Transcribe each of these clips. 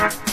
Bye.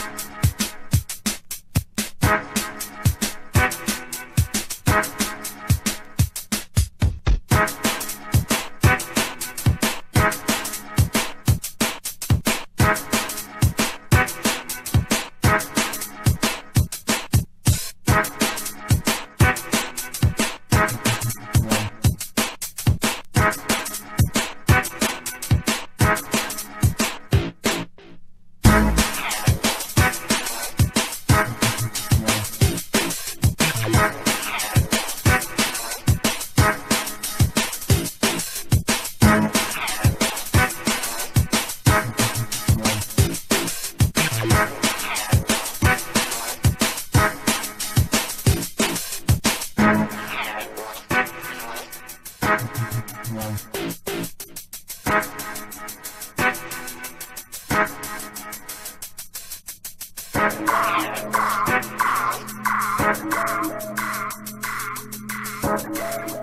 Thank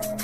you.